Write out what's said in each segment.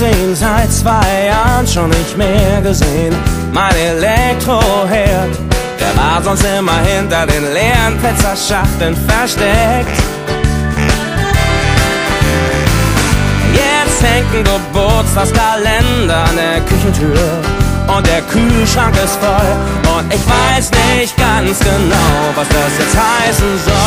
ihn seit zwei Jahren schon nicht mehr gesehen. Mein Elektroherd, der war sonst immer hinter den leeren Pizzaschachteln versteckt. Jetzt hängt ein Geburtstagskalender an der Küchentür und der Kühlschrank ist voll und ich weiß nicht ganz genau, was das jetzt heißen soll.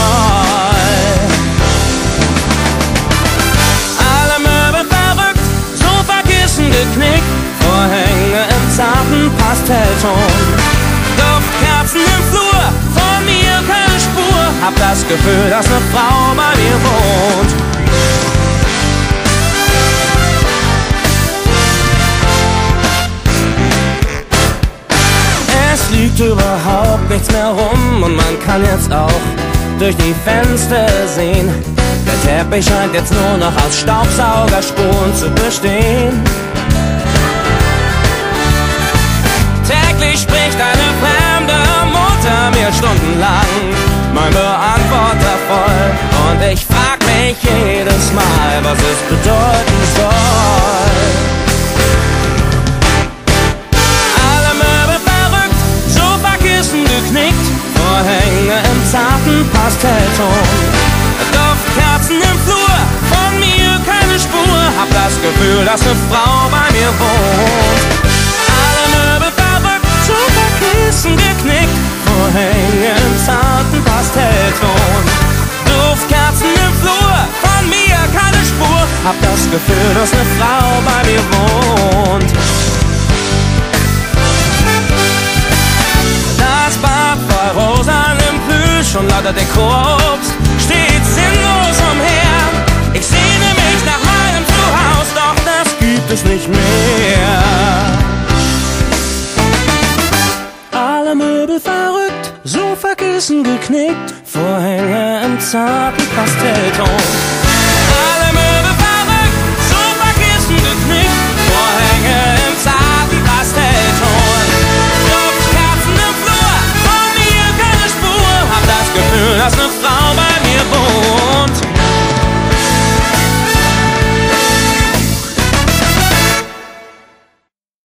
Hab das Gefühl, dass eine Frau bei mir wohnt. liegt überhaupt nichts mehr rum und man kann jetzt auch durch die Fenster sehen. Der Teppich scheint jetzt nur noch aus Staubsaugerspuren zu bestehen. Täglich spricht eine fremde Mutter mir stundenlang mein was es bedeuten soll. geknickt, Vorhänge im zarten Pastellton. Duftkerzen im Flur, von mir keine Spur, hab das Gefühl, dass eine Frau bei mir wohnt. Hab das Gefühl, dass eine Frau bei mir wohnt. schon lauter Dekorobst steht sinnlos umher. Ich sehne mich nach meinem Zuhause, doch das gibt es nicht mehr. Alle Möbel verrückt, Sofakissen geknickt, Vorhänge im zarten Pastellton.